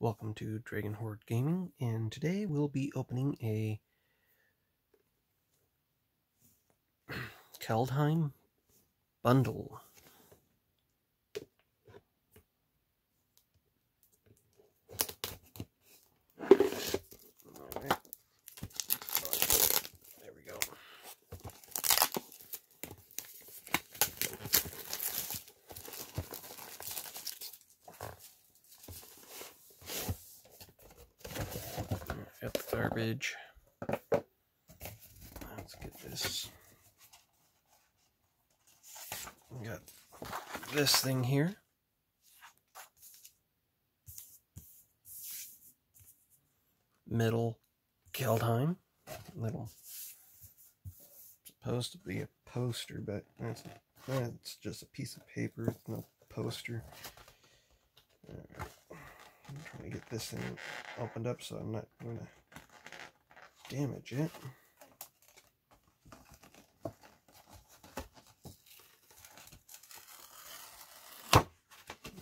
Welcome to Dragon Horde Gaming, and today we'll be opening a Kaldheim bundle. Alright. There we go. Got the garbage. Let's get this. We got this thing here. Middle Kaldheim. Little supposed to be a poster, but that's that's just a piece of paper. It's no poster. Alright. I'm trying to get this thing opened up so I'm not going to damage it.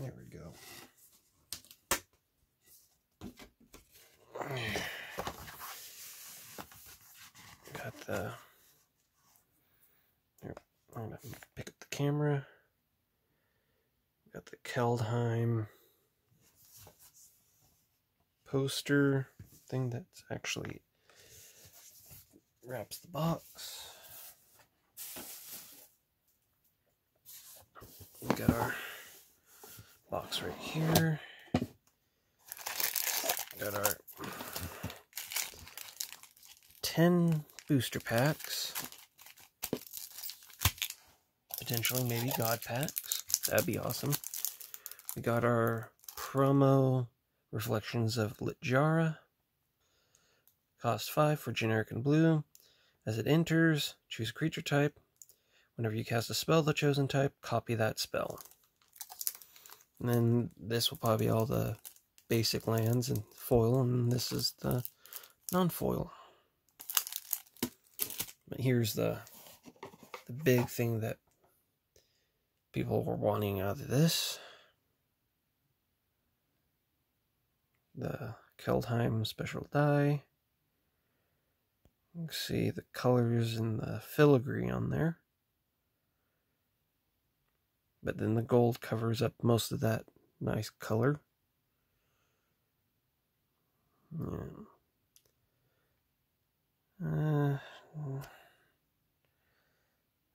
There we go. Got the. Here, I'm gonna pick up the camera. Got the Kaldheim poster thing that's actually wraps the box. We got our box right here. Got our 10 booster packs. Potentially, maybe God packs. That'd be awesome. We got our promo Reflections of Littjara. Cost 5 for generic and blue. As it enters, choose creature type. Whenever you cast a spell of the chosen type, copy that spell. And then this will probably be all the basic lands and foil, and this is the non-foil. But here's the the big thing that people were wanting out of this. The Kaldheim special die. You can see the colors in the filigree on there. But then the gold covers up most of that nice color. Yeah. Uh,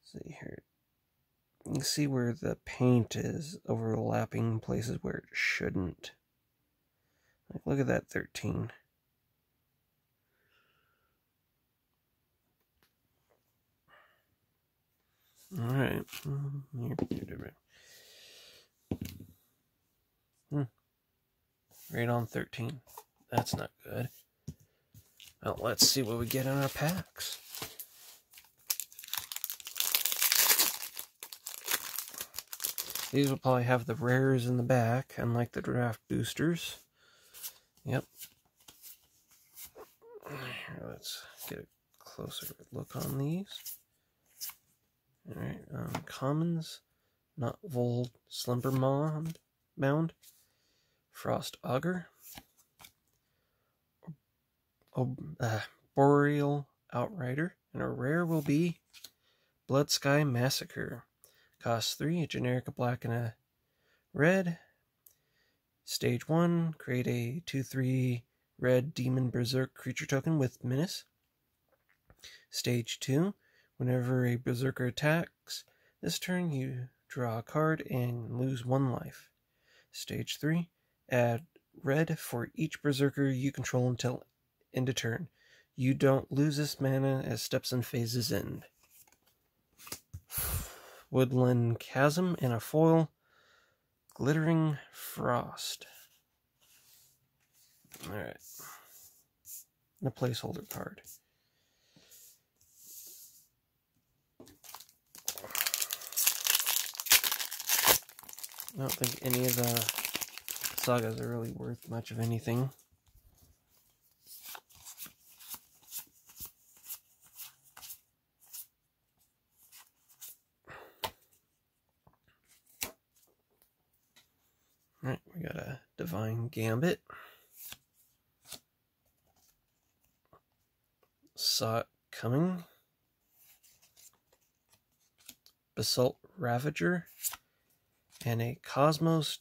see here. You can see where the paint is overlapping places where it shouldn't. Like, look at that 13. All right. Hmm. Right on 13. That's not good. Well, let's see what we get in our packs. These will probably have the rares in the back, unlike the draft boosters. Yep. Let's get a closer look on these. Um, commons, Gnottvold, Slumber Mound, Mound, Frost Auger, oh, uh, Boreal Outrider, and a rare will be Bloodsky Massacre. Cost 3, a generic a black and a red. Stage 1, create a 2-3 red demon berserk creature token with menace. Stage 2, whenever a berserker attacks, this turn you draw a card and lose one life. Stage 3, add red for each berserker you control until end of turn. You don't lose this mana as steps and phases end. Woodland Chasm and a foil. Glittering Frost. Alright. And a placeholder card. I don't think any of the sagas are really worth much of anything. Alright, we got a Divine Gambit. Saw it coming. Basalt Ravager and a Cosmos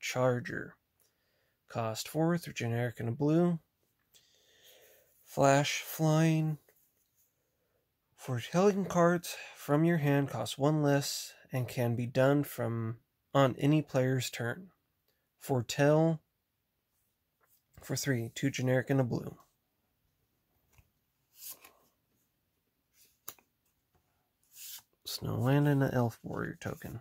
Charger. Cost 4 through generic and a blue. Flash Flying. Foretelling cards from your hand cost 1 less and can be done from on any player's turn. Foretell for 3, 2 generic and a blue. Snowland and an Elf Warrior token.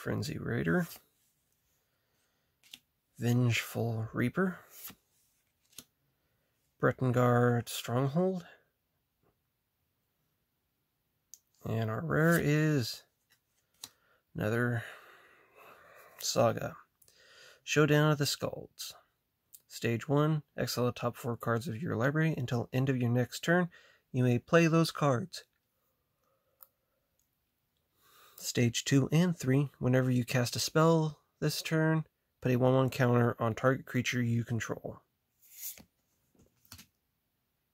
Frenzy Raider, Vengeful Reaper, Guard Stronghold, and our rare is another Saga, Showdown of the Skalds. Stage 1, exile the top 4 cards of your library until end of your next turn. You may play those cards. Stage 2 and 3, whenever you cast a spell this turn, put a 1 1 counter on target creature you control.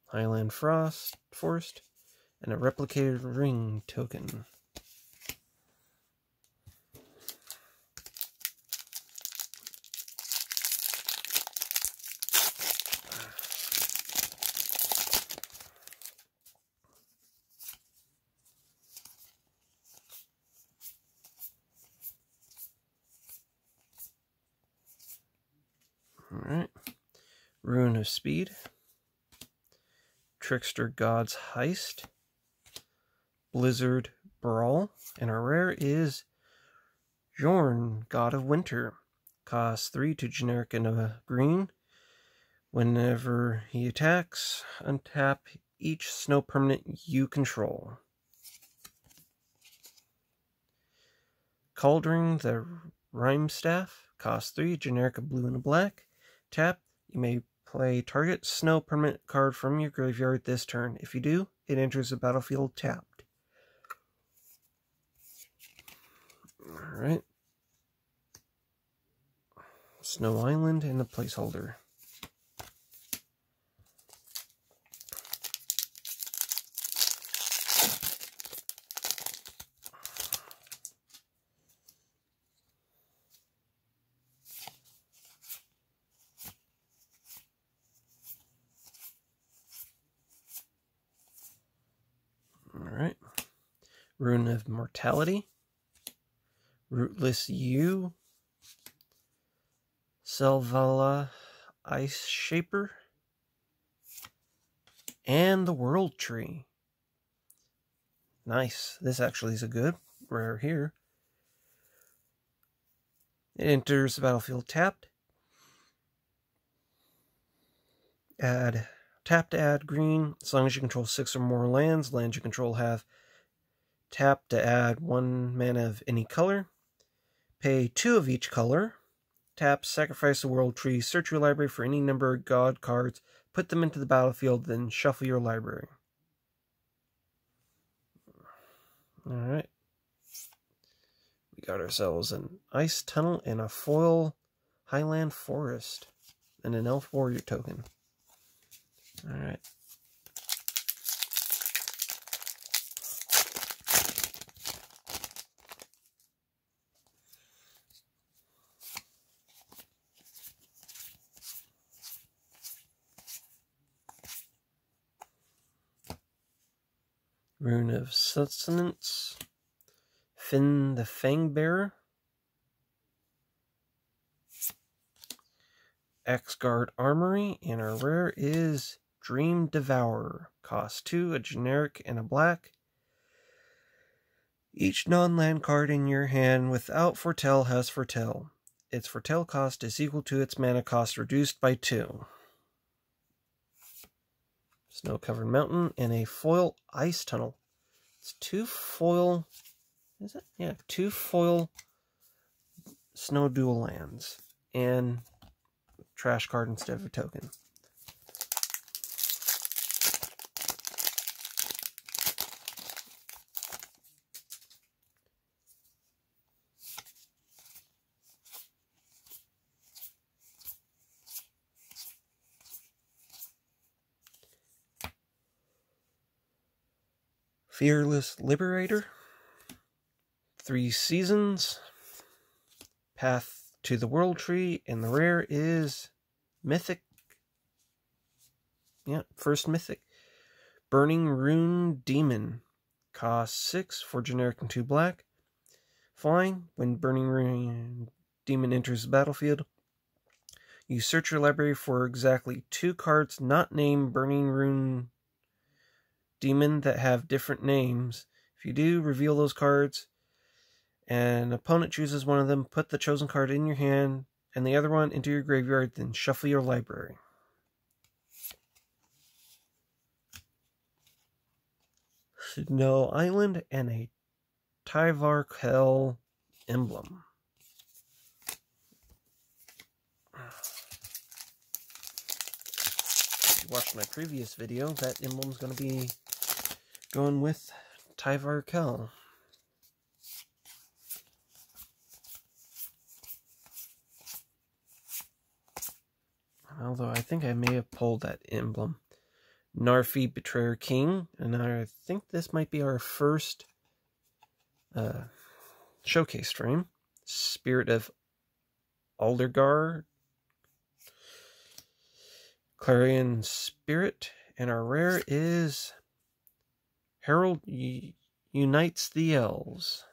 Highland Frost Forest, and a replicated ring token. Alright. Rune of Speed. Trickster God's Heist. Blizzard Brawl. And our rare is Jorn, God of Winter. Cost 3 to generic and a green. Whenever he attacks, untap each snow permanent you control. Cauldron the Rhyme Staff. Cost 3, generic a blue and a black. Tap, you may play target snow permanent card from your graveyard this turn. If you do, it enters the battlefield tapped. Alright. Snow Island and the placeholder. Rune of Mortality, Rootless Yew, Selvala Ice Shaper, and the World Tree. Nice. This actually is a good rare here. It enters the battlefield tapped. Add tap to add green. As long as you control six or more lands, lands you control have Tap to add one mana of any color. Pay two of each color. Tap, sacrifice the world tree, search your library for any number of god cards, put them into the battlefield, then shuffle your library. Alright. We got ourselves an ice tunnel and a foil highland forest and an elf warrior token. Alright. Rune of Sustenance, Fynn the Fangbearer, Axgard Armory, and our rare is Dream Devourer. Cost 2, a generic and a black. Each non-land card in your hand without Foretell has Foretell. Its Foretell cost is equal to its mana cost reduced by 2. Snow covered mountain, and a foil ice tunnel. It's two foil, is it? Yeah, two foil snow dual lands and trash card instead of a token. Fearless Liberator, Three Seasons, Path to the World Tree, and the rare is Mythic. Yeah, first Mythic. Burning Rune Demon. Cost 6 for generic and 2 black. Flying. When Burning Rune Demon enters the battlefield, you search your library for exactly two cards not named Burning Rune demon that have different names. If you do, reveal those cards. And opponent chooses one of them, put the chosen card in your hand and the other one into your graveyard, then shuffle your library. Snow Island and a Tyvar emblem. If you watched my previous video, that emblem is going to be Going with Tyvar Kell. Although I think I may have pulled that emblem. Narfi Betrayer King, and I think this might be our first uh, showcase frame. Spirit of Aldergard, Clarion Spirit, and our rare is Harald unites the elves.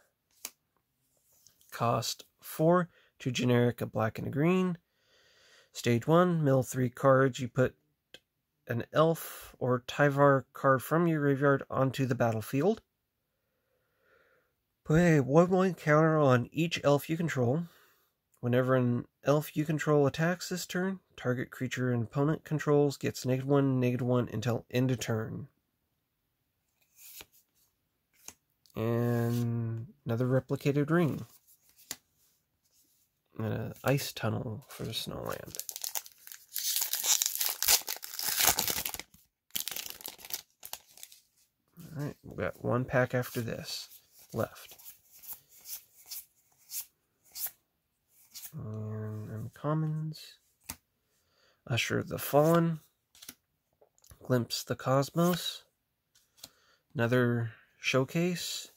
Cost 4 to generic a black and a green. Stage 1, mill 3 cards. You put an elf or Tyvar card from your graveyard onto the battlefield. Put a 1 1 counter on each elf you control. Whenever an elf you control attacks this turn, target creature an opponent controls gets negative 1, negative 1 until end of turn. And another replicated ring. And an ice tunnel for the snowland. Alright, we've got one pack after this left. And uncommons. Usher of the Fallen. Glimpse the Cosmos. Another Showcase,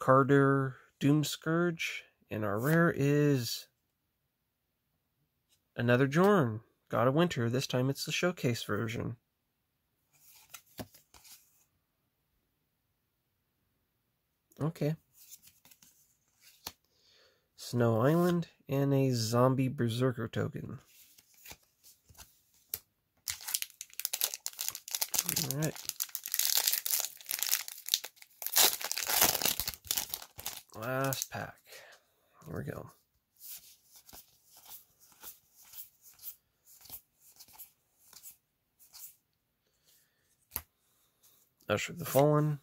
Kardur Doomscourge, and our rare is another Jorn, God of Winter. This time it's the Showcase version. Okay. Snow Island and a Zombie Berserker token. Alright. Last pack. Here we go. Usher of the Fallen,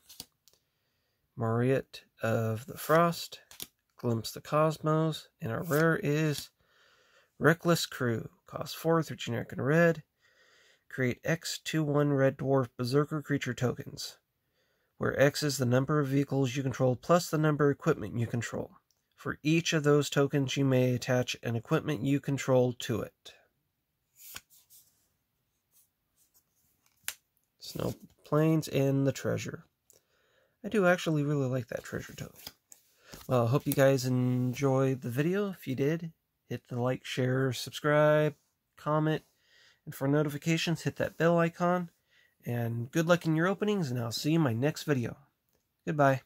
Mariette of the Frost, Glimpse the Cosmos, and our rare is Reckless Crew. Cost 4 through generic and red. Create X21 Red Dwarf Berserker creature tokens where X is the number of vehicles you control plus the number of equipment you control. For each of those tokens, you may attach an equipment you control to it. Snow plains and the treasure. I do actually really like that treasure token. Well, I hope you guys enjoyed the video. If you did, hit the like, share, subscribe, comment, and for notifications, hit that bell icon. And good luck in your openings, and I'll see you in my next video. Goodbye.